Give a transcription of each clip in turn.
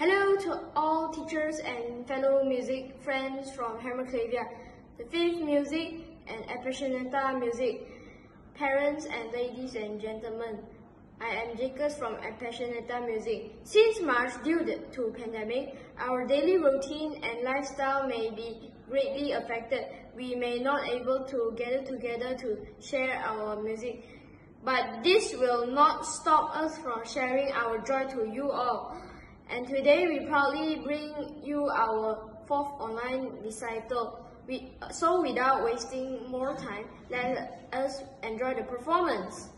Hello to all teachers and fellow music friends from Hammerklavier, the Fifth Music and Appassionata Music, parents and ladies and gentlemen. I am Jacus from Appassionata Music. Since March, due to pandemic, our daily routine and lifestyle may be greatly affected. We may not able to gather together to share our music. But this will not stop us from sharing our joy to you all. And today we proudly bring you our fourth online recital. We, so without wasting more time, let us enjoy the performance.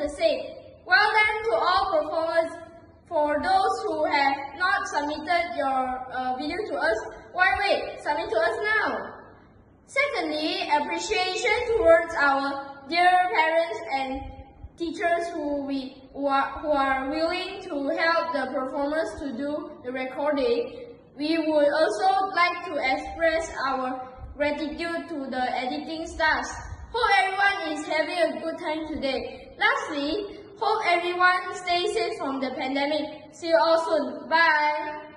the same. Well done to all performers. For those who have not submitted your uh, video to us, why wait? Submit to us now. Secondly, appreciation towards our dear parents and teachers who we who are, who are willing to help the performers to do the recording. We would also like to express our gratitude to the editing staff. Hope everyone is having a good time today. Lastly, hope everyone stays safe from the pandemic. See you all soon. Bye.